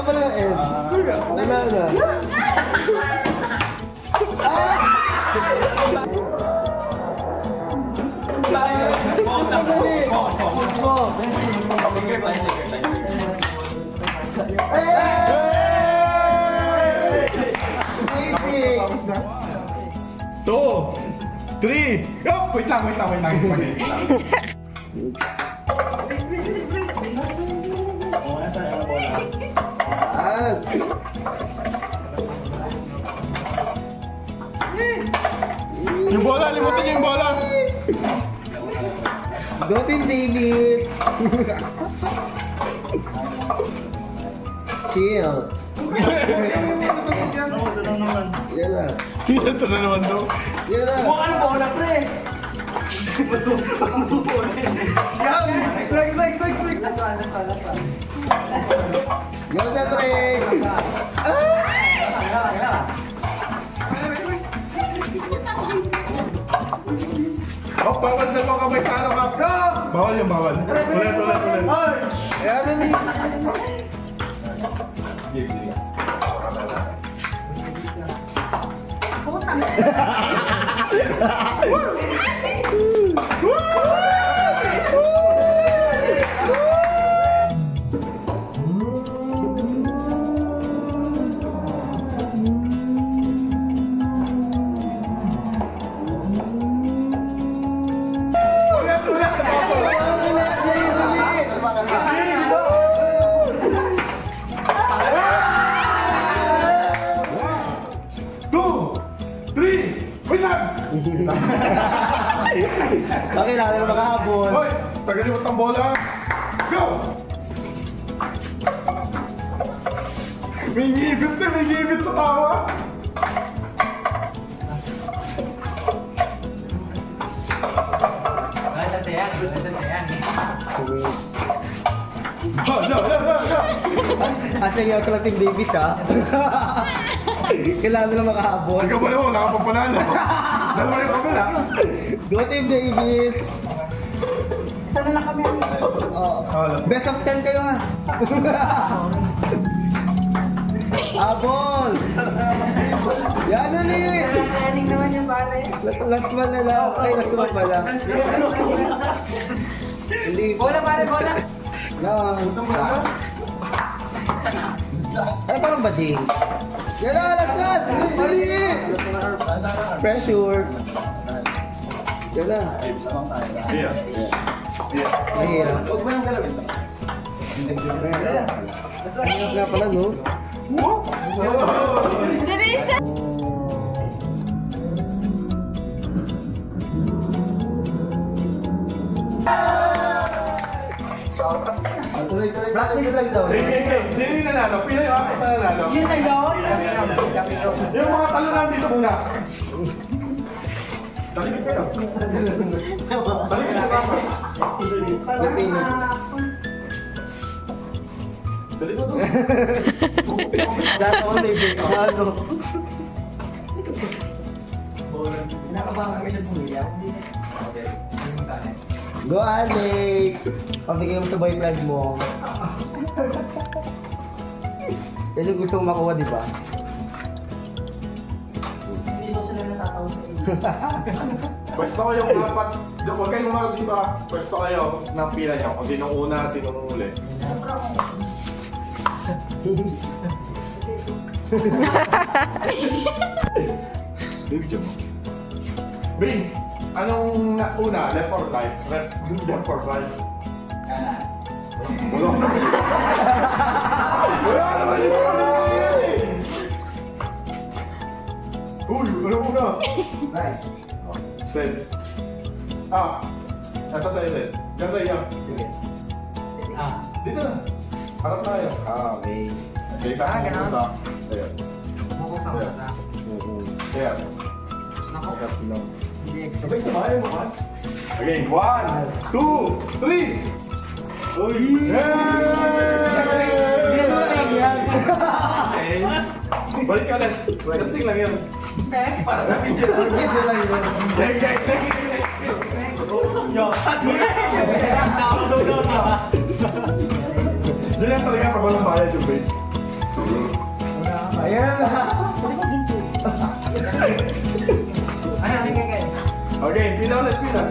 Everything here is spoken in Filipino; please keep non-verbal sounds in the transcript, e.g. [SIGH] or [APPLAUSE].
Ikaw pala, Ed. Wala na. Dali! Mo. Two, three, go! Wait lang, wait lang, wait lang. Wait lang. [LAUGHS] Yung bola, limutin niyo yung bola. Go Team Davis! Chill. Yan na. Ito na naman daw. Yan na. Go sa Trey! Oh, bawal na to kamay sa ano ka. Bawal yung bawal. Ulit, ulit, ulit. Yan na ni. Ulit, Hoy, tagalimot ang bola. Go! May ngibit na, may ngibit sa tawa. Oh, no, no, no, no. Asa yung Team Davis, ha? [LAUGHS] Kailangan na makahabol. Ikaw ba naman, wala ka pang panalo. [LAUGHS] Dalawa yung kamera. Go Team Davis! Sana na kami. Oh. Oh, last Best of 10 kayo, ha? [LAUGHS] Habol! Yan na ni! Planning naman yung pare. Last, last one na lang. Ay, last one pala. Hindi. Bola pare, bola. Lang. Ay, parang bading. Yan na, last one! Mali! Pressure. Yan na. Yeah. Yeah. Mahirap. Huwag mo yung galawin. Mahirap nga pala, no? Whoop! Bilis na! Practice lang daw. Sino yung nanalo? Pila yung aking nanalo? Yun na yun. Yung mga talunan dito muna. Talikod kayo. Talikod na kama. Lapinit. Talikod. Lahat ako na ibig. Ano? Nakabangan kami sa. Go, Alex! Pabigay mo sa boyfriend mo. Yung gusto mo makuha, di ba? Natatawa sa inyo. Pwesto kayo apat. Huwag kayong lumaro dito ha. Pwesto kayo ng pila nyo. Kung sinong una, sinong huli. Baby, dyan mo. Vince, anong na una? Left or right? Left, left or right? Kanan. Wala. Right. Send. Ah, ito sa'yo din. Diyan tayo. Sige. Ah. Dito na. Harap tayo. Ah, okay. Okay, sa Ah, ganun. sa. Ayan. Focus ang mata. Ayan. Nako. Hindi expect. Sabay mo, Mas. Okay, one, two, three. Uy! Yay! Balik ka ulit. Testing lang yan. Para sa video. Video lang yun. Game, game, game, game, game. Yo, Yun lang talaga pag walang bayad yung bait. Ayan na. Ano. Okay, pila ulit, pila.